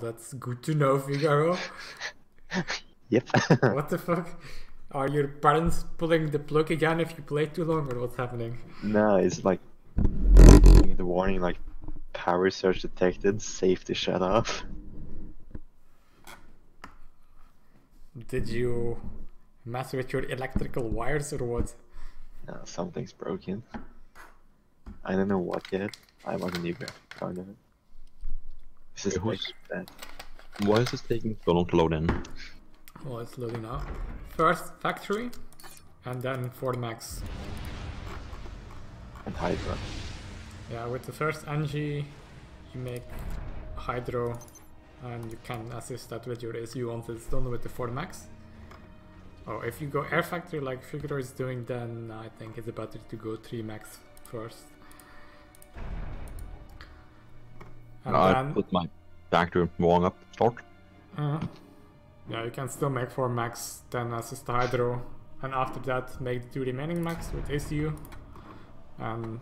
that's good to know, Figaro. Yep. what the fuck? Are your parents pulling the plug again if you play too long, or what's happening? no, it's like the warning like power surge detected, safety shut off. Did you mess with your electrical wires or what? No, something's broken. I don't know what yet. I want a new graphic card. This is Okay, who's- like. Why is this taking so long to load in? Well, it's loading now. First factory, and then Ford Max. And Hydra. Yeah, with the first engie, you make Hydro, and you can assist that with your SU once it's done with the Ford Max. Oh, if you go Air Factory like Figaro is doing, then I think it's better to go 3 Max first. And I then, put my factory warm up start. uh, yeah, you can still make 4 Max, then assist the Hydro, and after that make the two remaining Max with SU, and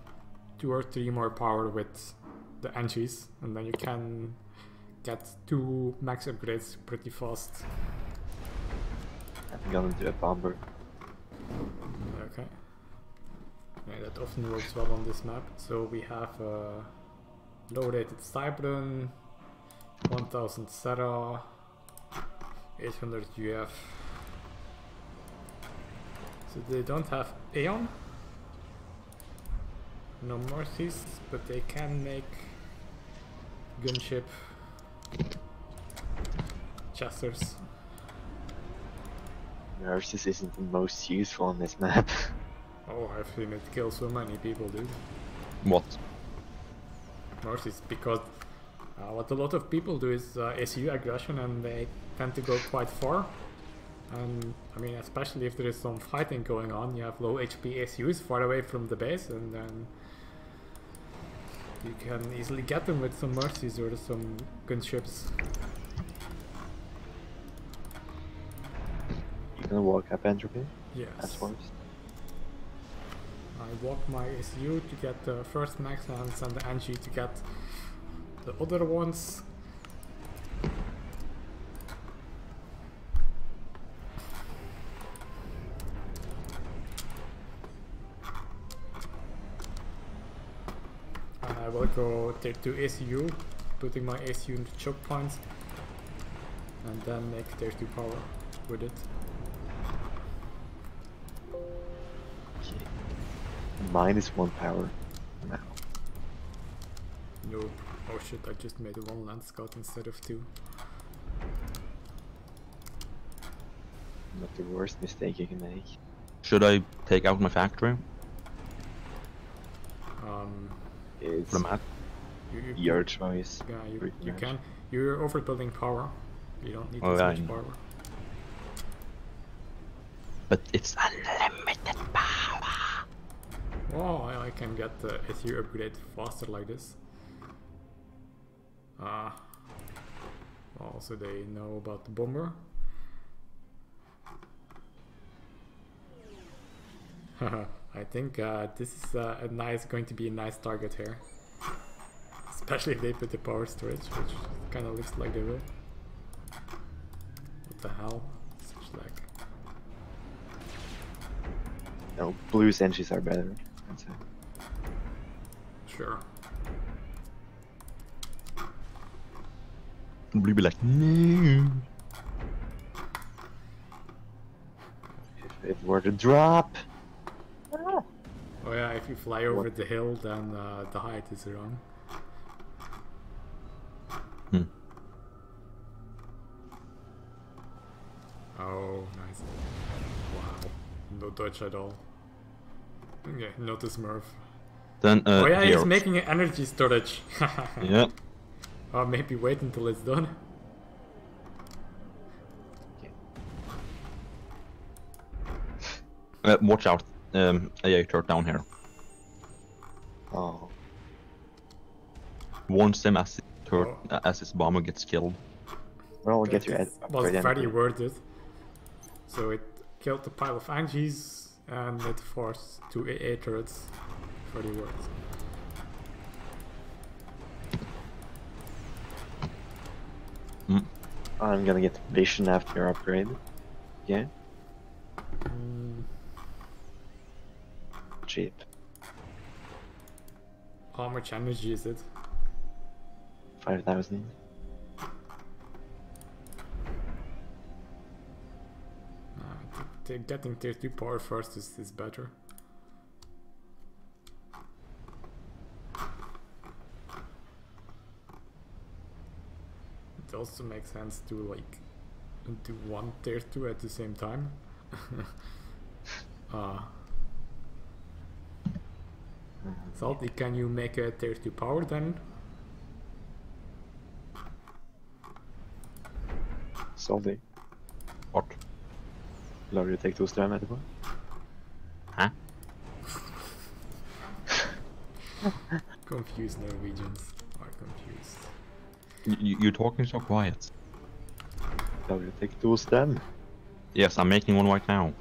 two or three more power with the engies, and then you can get two max upgrades pretty fast. I'm gonna do a bomber. Okay. Yeah, that often works well on this map. So we have a low rated Cybran, 1000 Serra, 800 UF. So they don't have Aeon. No Mercies, but they can make gunship chesters. Nurses isn't the most useful on this map. Oh, I've seen it kill so many people, dude. What? Mercies, because uh, what a lot of people do is uh, SU aggression and they tend to go quite far. And I mean, especially if there is some fighting going on, you have low HP SUs far away from the base, and then you can easily get them with some mercies or some gunships. You gonna walk up entropy? Yes. That's worse. I walk my SU to get the first max and send the Angie to get the other ones. And I will go take to SU, putting my SU into choke points, and then make tier 2 power with it. Minus one power now. No. Oh shit, I just made one land scout instead of two. Not the worst mistake you can make. Should I take out my factory Um, It's for the map? You, you, Your choice. Yeah, you, you can. You're overbuilding power. You don't need Oh, as yeah, much power. But it's unlimited power. Oh, I, can get the SU upgrade faster like this. Ah. also, they know about the bomber. I think uh, this is uh, a nice, going to be a nice target here. Especially if they put the power storage, which kind of looks like they will. What the hell? Such lag. No, blue sentries are better. I'd say. Sure. Blue be like, no. If it were to drop, Oh yeah, if you fly over the hill, then uh, the height is wrong. Hmm. Oh, nice. Wow. No dodge at all. Okay, not the Smurf. Then uh, oh yeah, here. he's making an energy storage. Yeah. Oh, maybe wait until it's done. Uh, watch out. Um, a turret down here. oh, Warns them as, turret, Oh. uh, as his bomber gets killed. well, we'll get your head. ed- was very worth it. So it killed the pile of engies and it forced two AA turrets. Very worth. I'm gonna get vision after your upgrade. Yeah, Mm, cheap. how much energy is it? 5000. Getting tier 2 power first is, is better. It also makes sense to like do one tier 2 at the same time. uh, Salty, can you make a tier 2 power then? Salty. What? Lager du take to strøm etterpå? Hæ? Confused Norwegians are confused. You, you're talking so quiet. Lager du take to strøm? Yes, I'm making one right now.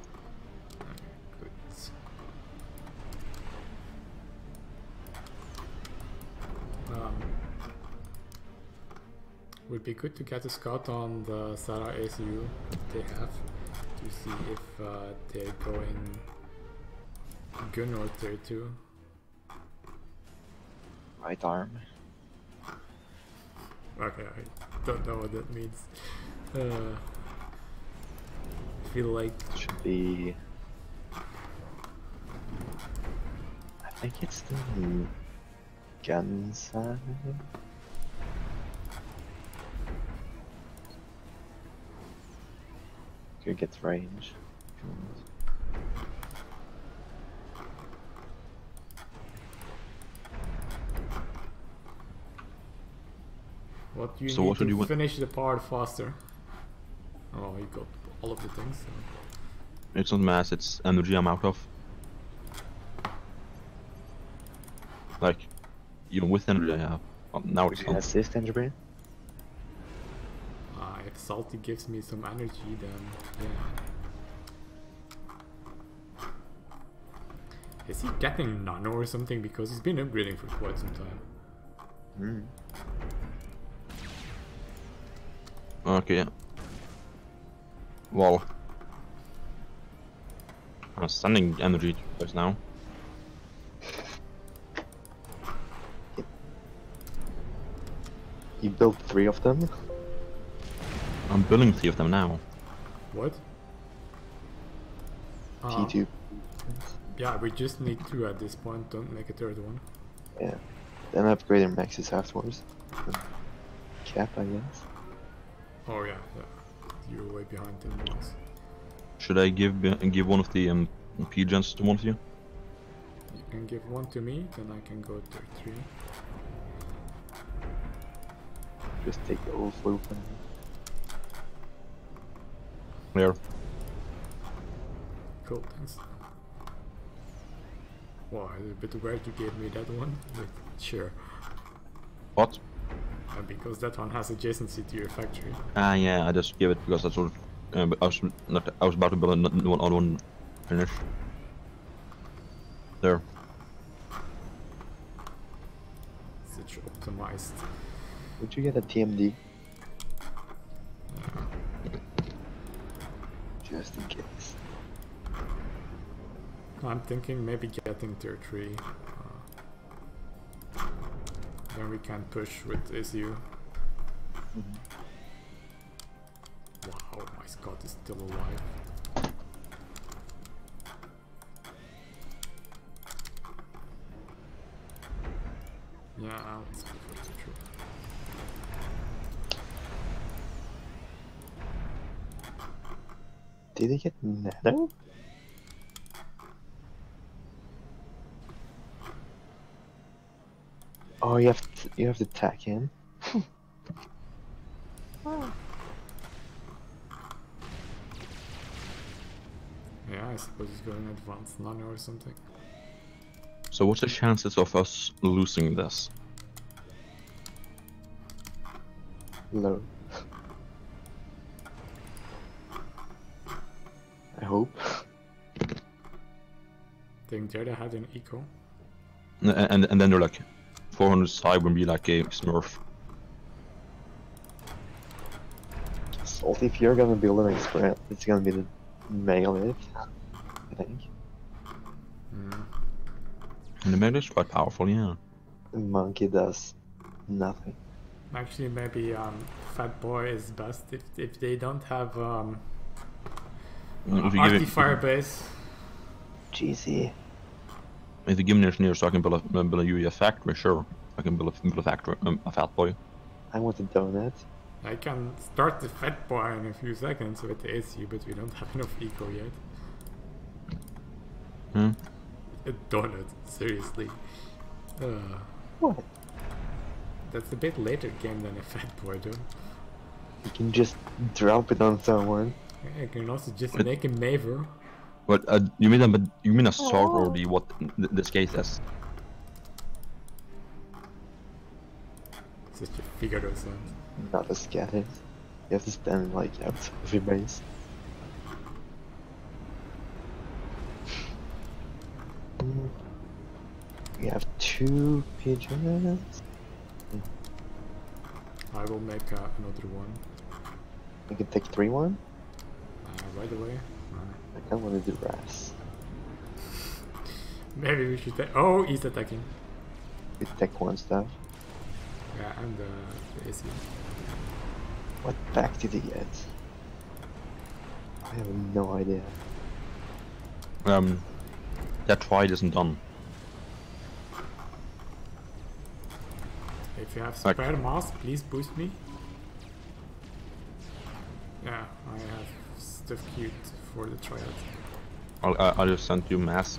Um, would be good to get a scout on the Sarah ACU they have to see if uh, they're going gun or tier 2. Right arm. Okay, I don't know what that means. Uh, feel like Should be. I think it's the gun side. Could get range. if you want. what you So need what should to you want- finish the part faster. Oh, you got all of the things. So. It's not mass, it's energy I'm out of. Like, even with energy I have. Well, now it's Do you not. assist, Enderbrain? If Salty gives me some energy, then yeah. Is he getting nano or something? Because he's been upgrading for quite some time. Hmm. Okay. Well. I'm sending energy to you guys now. You built three of them? I'm building three of them now. What? Uh, T2. Yeah, we just need two at this point. Don't make a third one. Yeah. Then upgrade your maxes afterwards. Cap, I guess. Oh yeah, yeah. You're way behind them once. Should I give give one of the um, P-gens to one of you? You can give one to me, then I can go to three. Just take the old loop and There. Cool, thanks. Wow, it's a bit weird you gave me that one, but sure. What? Uh, because that one has adjacency to your factory. Ah, yeah, I just give it because that's what. Uh, I was not. I was about to build another one. One finish. There. Such optimized. Would you get a TMD? Just in case. I'm thinking maybe getting tier 3. Uh, then we can push with SU. Wow, my Scott is still alive. Did he get nether? Oh, you have to, you have to tack him. Yeah, I suppose he's going advanced nano or something. So what's the chances of us losing this? Low. Think Jada had an eco. And and, and then they're like, 400 side would be like a Smurf. Also, if you're gonna build an expert, it's gonna be the megalith, I think. Mm. And the melee is quite powerful, yeah. The monkey does nothing. Actually, maybe um, Fat Boy is best if if they don't have um, If you give Firebase. GC. If you give me an engineer so I can build a build a UE factory, sure. I can build a build a factory, um, a fat boy. I want a donut. I can start the Fat Boy in a few seconds with the ACU, but we don't have enough eco yet. Hmm. A donut, seriously. Uh, What? that's a bit later game than a Fat Boy, though. You can just drop it on someone. Yeah, you can also just But- make a Mavor. But uh, you mean a but you mean a sword or the what th- this case is? Such a Figaro sound. Not a scatter. You have to stand like outside of your base. We have two pigeons. I will make uh, another one We can take three one. uh, right away. Uh, I don't want to do brass. maybe we should take. Oh, he's attacking. We take one stuff. Yeah, and uh, the ACU. What back did he get? I have no idea. Um, that tried isn't done. If you have Like- spare mass, please boost me. Yeah, I have stuff queued for the triad. I'll uh, I'll just send you mass.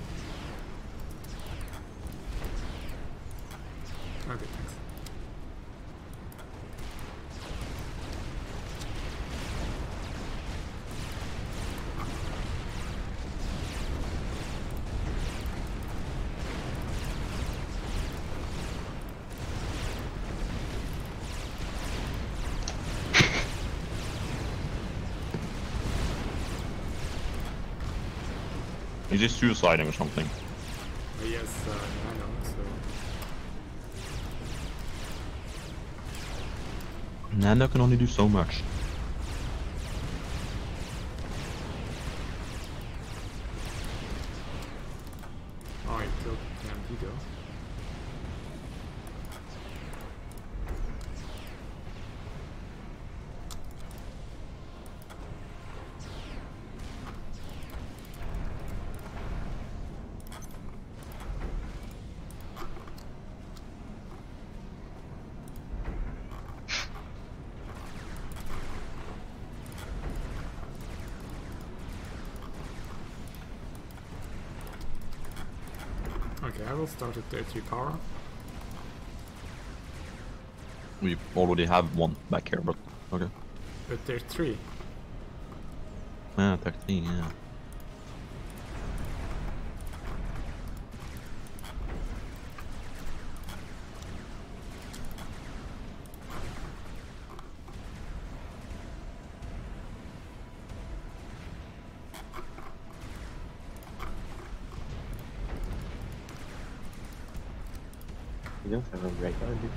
Is he suiciding or something? Oh, yes, uh, I know, so. Nano can only do so much. Oh, I killed Candido. Okay, I will start at 33 power. We already have one back here, but okay. But there's three. Yeah, 13, yeah. You don't have a regular, do you?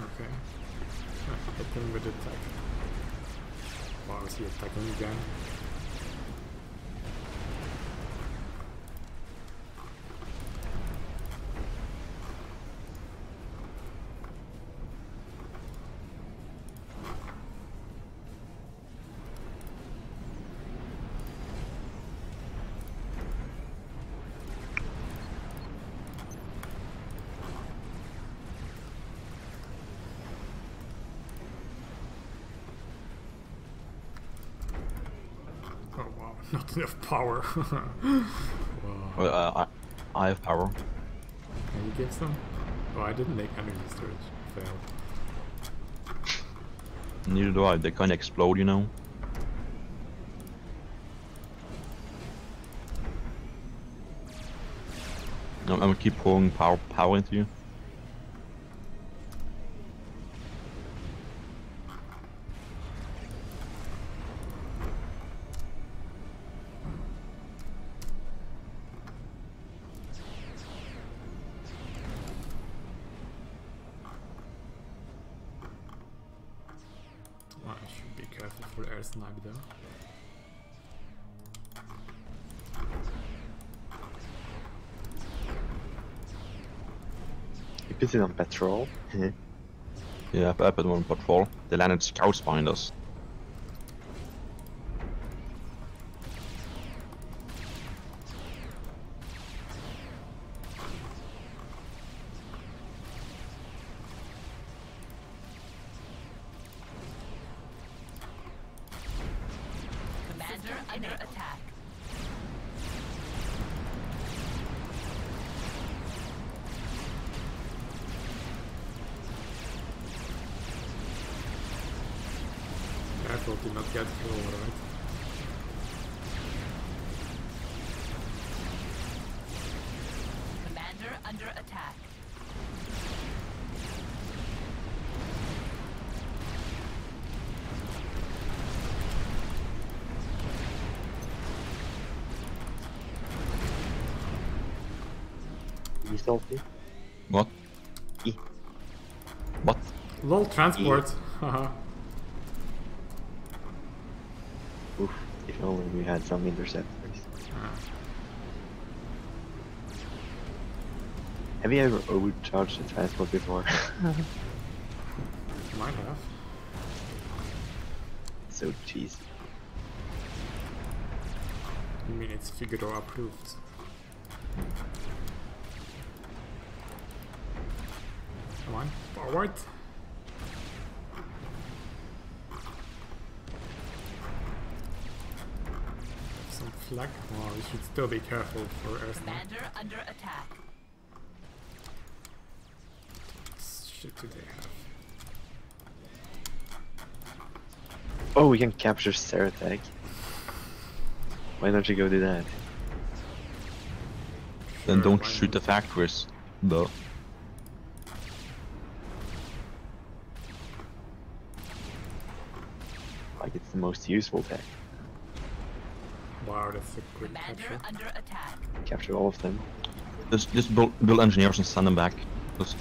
Okay. Uh, Hit him with attack. Wow, is he attacking again? Oh wow, have power. Well, uh, I, I have power. Can you give some? Oh, I didn't make energy storage. Failed. Neither do I. They kind of explode, you know. I'm, I'm gonna keep pouring power power into you. careful for air snipe though. You put it on patrol. Yeah, I put one patrol. They landed scouts behind You salty? What? E. What? Lol, transport! Haha. Oof. If only we had some interceptors. Ah, Have you ever overcharged the transport before? Might have. so cheesy. I mean, it's Figaro approved. On, forward! Some flak. Well, we should still be careful for air snipe. Commander under attack. Shit, do they have? Oh, we can capture Ceratec. Why don't you go do that? Then Sure, don't why shoot the not? factories. Though. Most useful tech. Wow, that's a quick capture. under attack. Capture all of them. Just just build build engineers and send them back. Just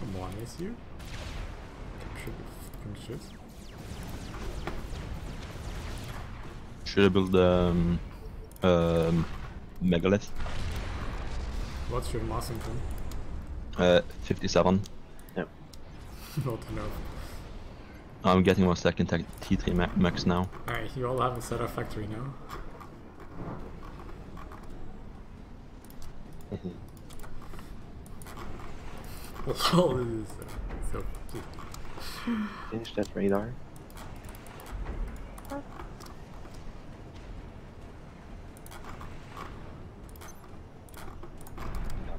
Come on, is you? Capture the fucking should have built um um megalith. What's your Massington? Uh, 57. Yep. Not enough. I'm getting my second tech T3 max now. Alright, you all have a set of factory now. Lol, this is uh, so cute. Finish that radar. I'll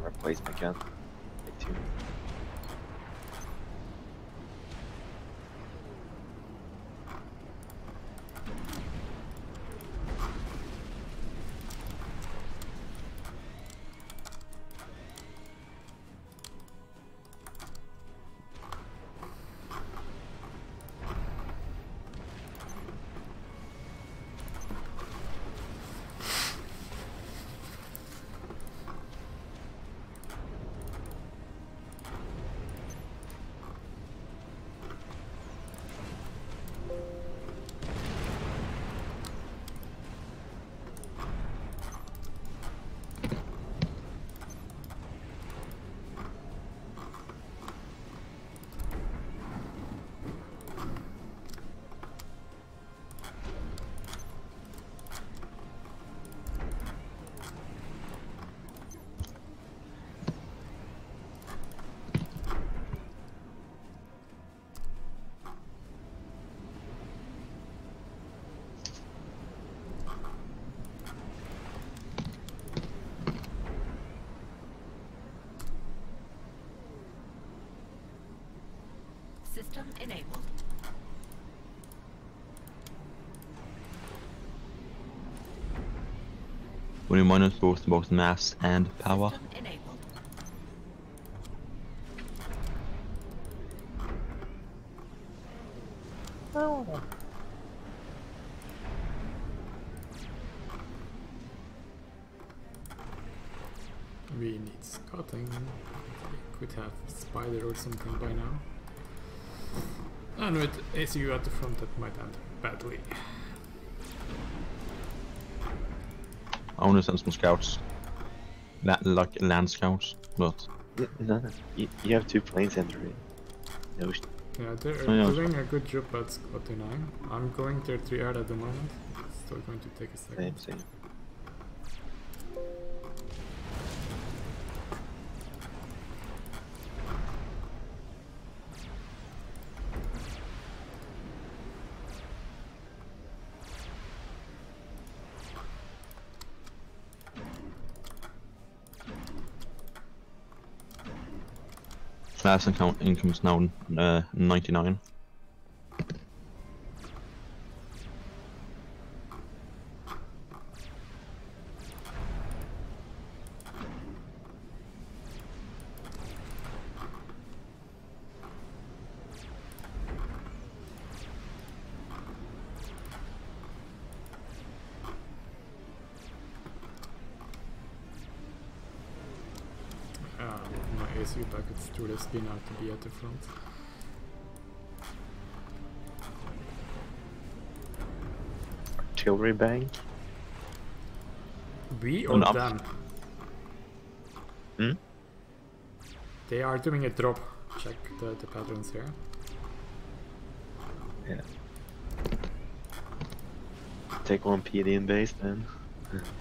replace my gun. System enabled. When you minus both both mass and power. System. We need Scouting. Could have spider or something by now. Ah, and with ACU at the front, that might end badly. I want to send some scouts. La like land scouts, but N- No, no. You, you have two planes entering. No, sh- Yeah, they're Oh, yeah. doing a good job at Scotty 9. I'm going tier 3 air at the moment. It's still going to take a second. same, same. account count is now uh, 99. My ACU back, it's too risky now to be at the front. Artillery bank. We or Enough. them? Hmm? They are doing a drop. Check the, the patterns here. Yeah. Take one PD in base then.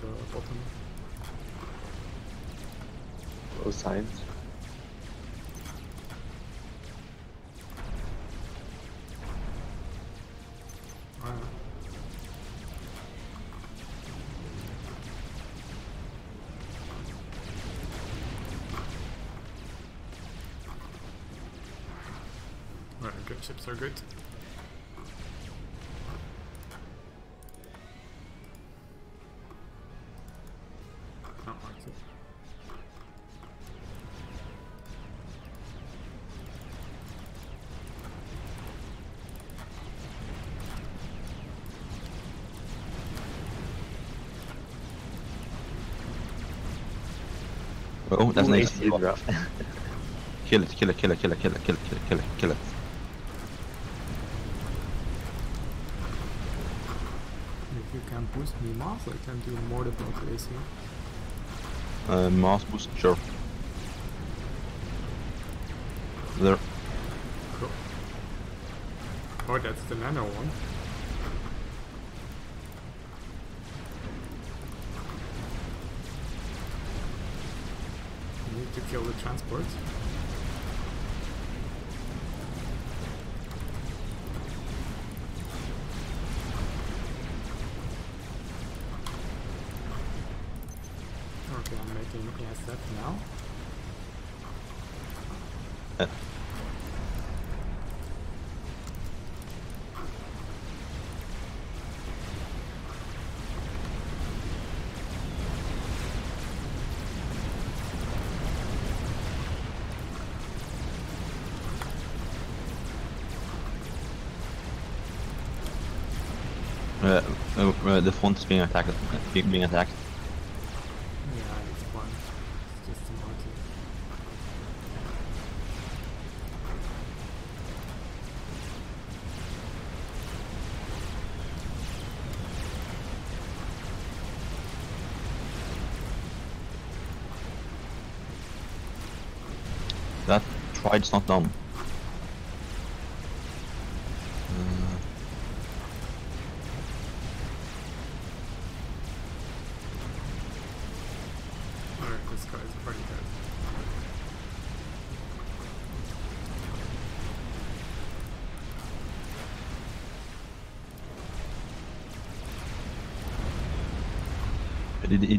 the bottom. Those signs. Alright, good, ships are good. Oh, that's nice. Kill it, kill it, kill it, kill it, kill it, kill it, kill it, kill it, kill it. If you can boost me mass, I can do more than the AC. Uh, mass boost, sure. There. Cool. Oh, that's the nano one. Kill the transport. Okay, I'm making ASF now. Uh, uh, uh, the is being attacked. Being attacked. Yeah, it's fine. It's just a not done.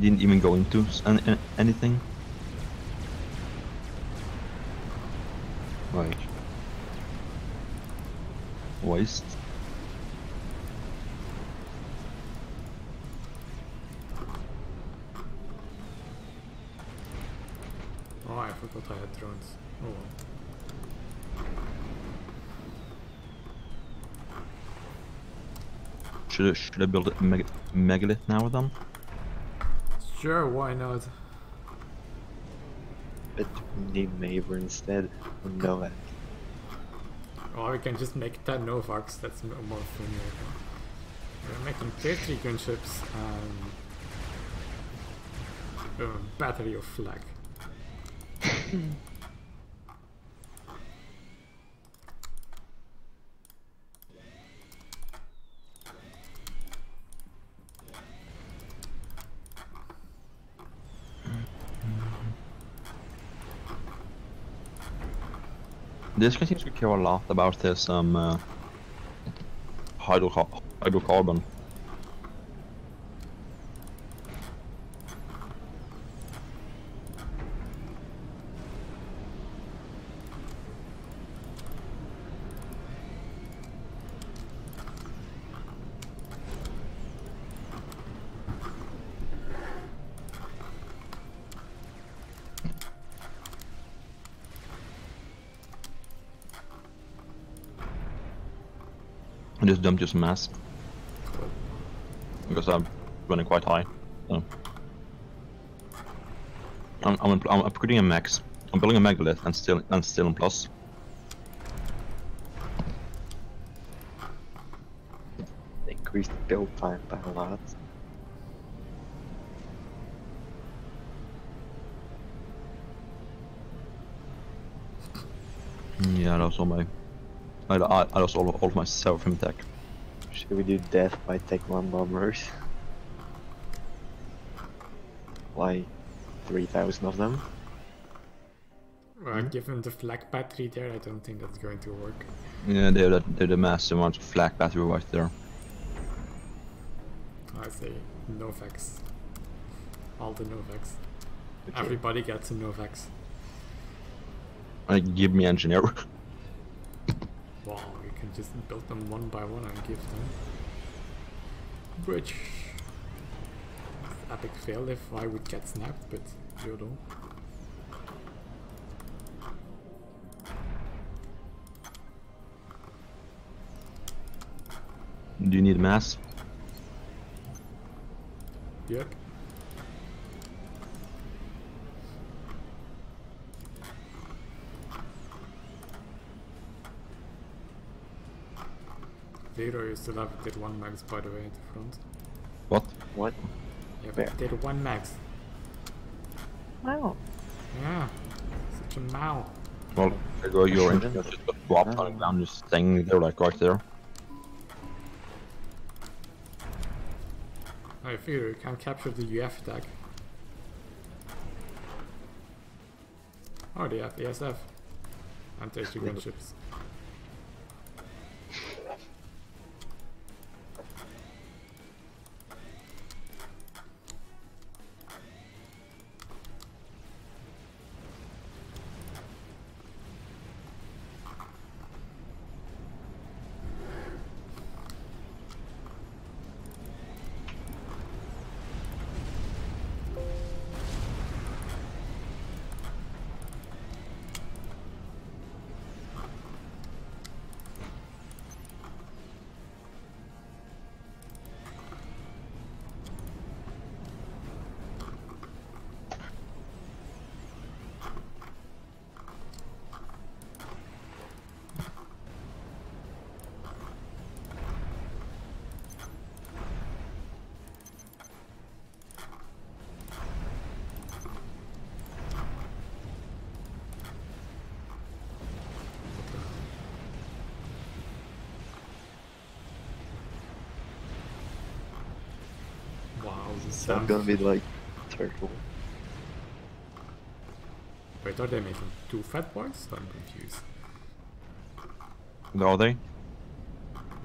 Didn't even go into an, an- anything. Like waste. Oh, I forgot I had drones. Oh well. Should I, should I build a meg megalith now then? Sure, why not? But we need Mavor instead. Oh, or Novak. Or we can just make 10 Novax, that's m- more familiar. We're making tier 3 gunships and a battery of flak. This guy seems to care a lot about his um uh, hydro hydrocarbon. Just dumped you some mass because I'm running quite high. So. I'm, I'm, I'm upgrading a max. I'm building a megalith and still and still in plus. Increased build time by a lot. Yeah, I lost all my. I, I, I lost all, all of my seraphim tech. Should we do death by Tech 1 bombers? Like 3,000 of them? Well, given the flak battery there, I don't think that's going to work. Yeah, they have that, they have the massive amount of flak battery right there. I say Novax. All the Novax. Okay. Everybody gets a Novax. Like, give me engineer. Wow, you can just build them one by one and give them. Which. Epic fail if I would get snapped, but you know. Do you need mass? Yep. Zero, you still have did one max by the way at the front. What? What? Yeah, Where? but did one max. Wow. Yeah. Such a mow. Well, there go your Shouldn't. engineer just got dropped on the ground, just staying there, like right there. I figure you can capture the UF attack. Oh, they have ASF. And there's your gunships. So I'm gonna be like turtle. Wait, are they making two fat boys? I'm confused. Are they?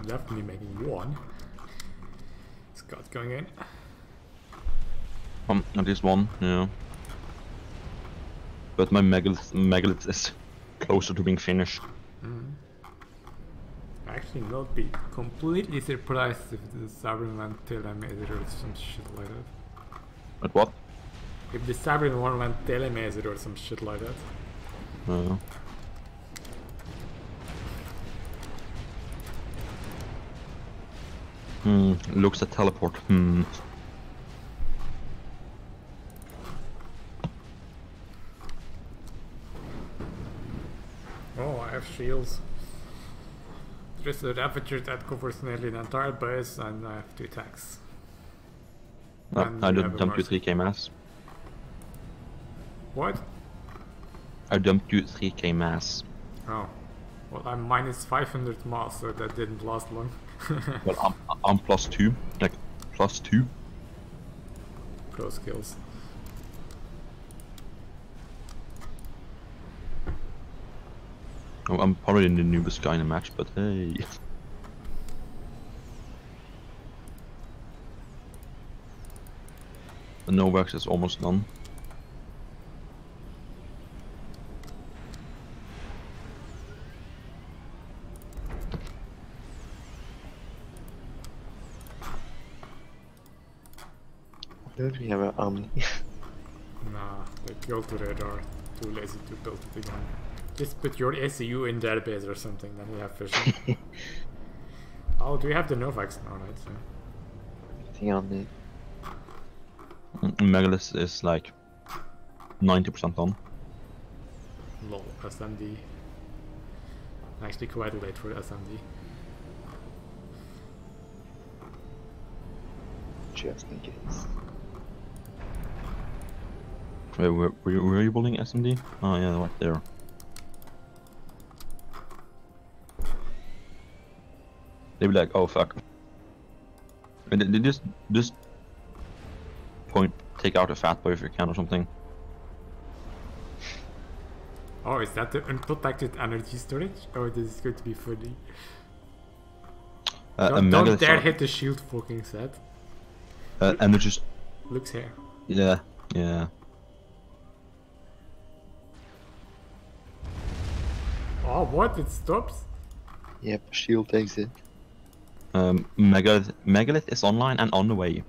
Definitely making one. Scott going in. Um, at least one, yeah. But my megalith, megalith is closer to being finished. Actually, not be completely surprised if the Cybran went Telemazer or some shit like that. But what? If the Cybran one went Telemazer or some shit like that. Uh, hmm, looks at teleport. Hmm. Oh, I have shields. There's a Ravager that covers nearly the entire base and I have two attacks. No, And I you did have a dump you Mercy. 3k mass. What? I dumped you 3k mass. Oh. Well, I'm minus 500 mass, so that didn't last long. Well, I'm, I'm plus 2. Like, plus 2. Pro skills. Oh, I'm probably in the newest guy in the match, but hey. The Novax is almost done. Don't we have an Omni? Um, nah, the build to radar. Too lazy to build it again. Just put your SCU in their base or something, then we have vision. oh, do we have the Novax now, right? So. Thing Omni. Mm, Megalith is like 90% done. Lol, SMD. Actually quite late for SMD. Just in case. Wait, where, were, you, were you building SMD? Oh yeah, right there. They'd be like, oh fuck. And they, they just, just point, take out a fat boy if you can or something. Oh, is that the unprotected energy storage? Oh, this is going to be funny. Uh, a don't don't dare hit the shield fucking set. Uh, and they're just, Looks here. yeah, yeah. Oh, what? It stops? Yep, shield takes it. Um, Megalith, Megalith is online and on the way.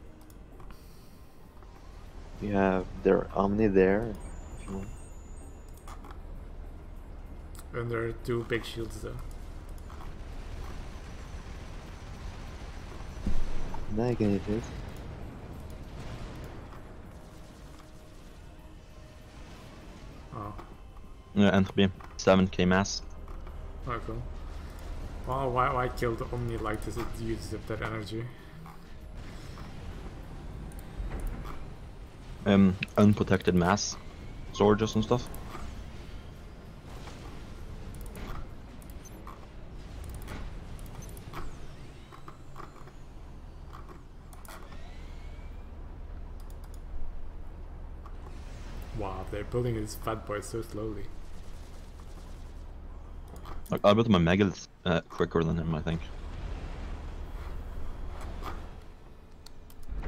You have their Omni there. If you want. And there are two big shields though. Now you can. Oh, Yeah, entropy, 7k mass. oh cool. Well, why, why kill the Omni like this? It uses up that energy. Um, unprotected mass storages and stuff. Wow, they're building this fat boy so slowly. Like, I built my Megalith uh, quicker than him, I think.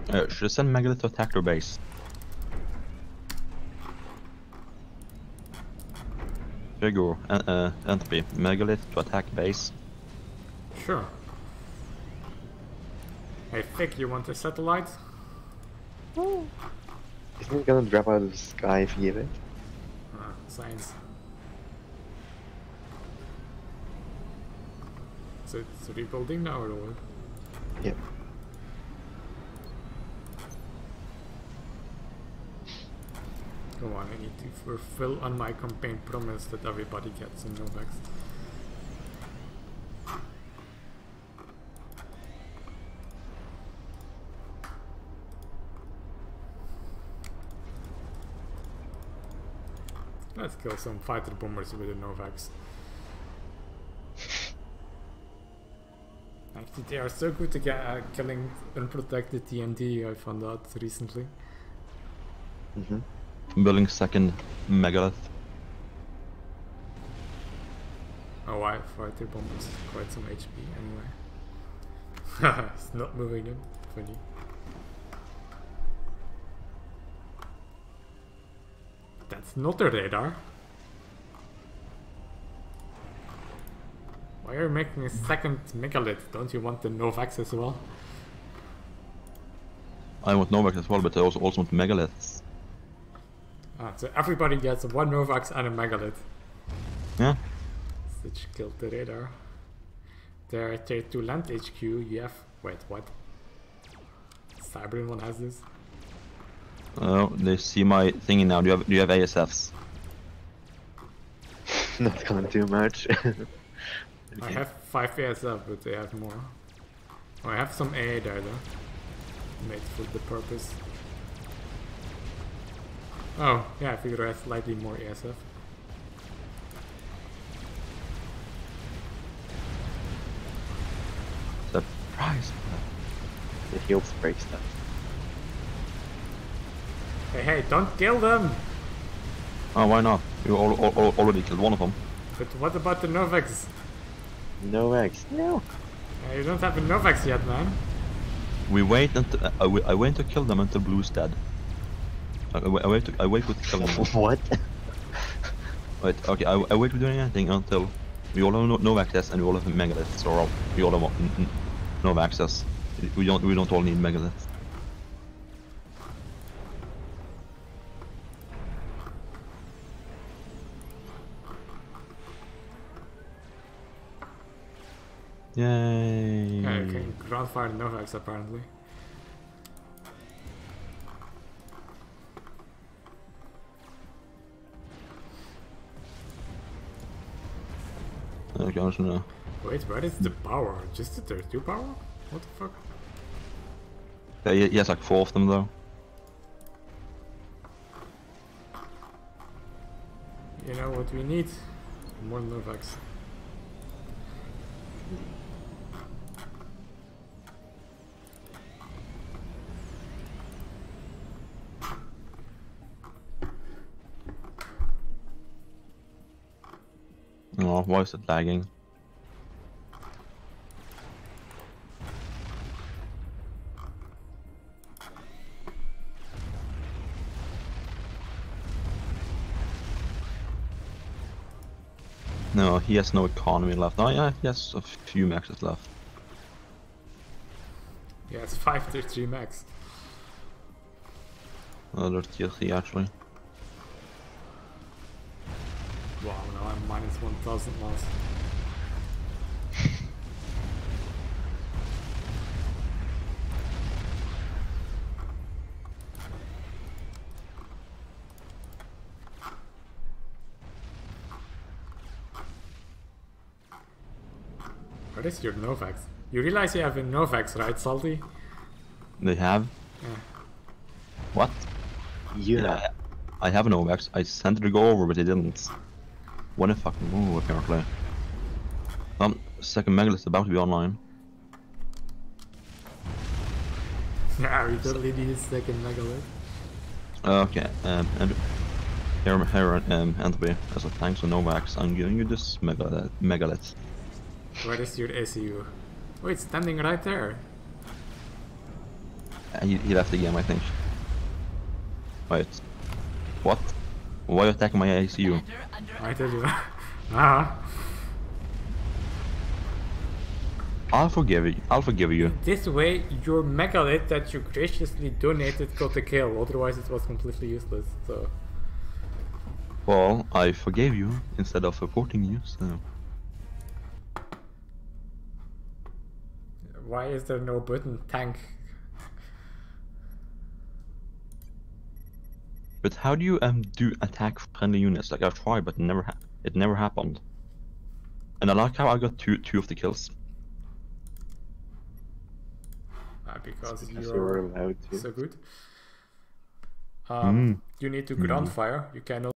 Uh, should I send Megalith to attack their base? There you go. Uh, entropy. Megalith to attack base. Sure. Hey, Fig, you want a satellite? Isn't it gonna drop out of the sky if you give it? Ah, science. So it's rebuilding now or what? Yep. Come on, I need to fulfill on my campaign promise that everybody gets a Novax. Let's kill some fighter bombers with a Novax. They are so good at uh, killing unprotected TNT, I found out recently. Mm -hmm. I'm building second megalith. Oh, I fighter bomb is quite some HP anyway. it's not moving in. Funny. That's not a radar. Why are you making a second megalith? Don't you want the Novax as well? I want Novax as well, but I also also want Megaliths. Ah, so everybody gets one Novax and a megalith. Yeah. Which killed the radar. There at tier 2 land HQ, you have. Wait, what? Cybran one has this? Oh, they see my thingy now. Do you have do you have ASFs? Not gonna do much. I have 5 ASF, but they have more. Oh, I have some AA there though. Made for the purpose. Oh, yeah, I figured I had slightly more ASF. Surprise! the heals break stuff. Hey, hey, don't kill them! Oh, why not? You al al al already killed one of them. But what about the Novax? No X. No. Uh, you don't have a Novax yet, man. We wait until uh, I, wait, I wait to kill them until Blue's dead. I, I, wait- I wait. To, I wait with killing them. what? wait. Okay. I, I wait to doing anything until we all have no, no access and we all have megaliths, or all- we all have n- n- no access. We don't. We don't all need megaliths. Yay! Yeah, you can ground fire the Novax apparently. Okay, I'm just gonna. Wait, where is the power? Just the tier 2 power? What the fuck? Yeah, he he has like four of them though. You know what we need? More Novax. Why is it lagging? No, he has no economy left. Oh yeah, he has a few maxes left. Yeah, it's 5 tier 3 max. Another tier 3 actually. Wow, now I'm minus 1000 loss. What is your Novax? You realize you have a Novax, right, Salty? They have? Yeah. What? Yeah. I have an OVAX. I sent it to go over, but it didn't. What a fucking move, apparently. Um, second Megalith is about to be online. Yeah, we totally need a second Megalith. Okay, um, and here, here, um, Entropy, as a thanks to Novax, I'm giving you this Megalith. Megalith. Where is your ACU? Oh, it's standing right there. Uh, he, he left the game, I think. Wait. What? Why are you attacking my ACU? Commander under I attack. tell you. ah. I'll forgive you. I'll forgive you. This way, your megalith that you graciously donated got a kill, otherwise it was completely useless, so... Well, I forgave you instead of supporting you, so... Why is there no button tank? But how do you um do attack friendly units? Like I've tried, but it never ha it never happened. And I like how I got two two of the kills. Ah, because, Because you're you were allowed to. so good. Um, Mm. You need to ground fire, you cannot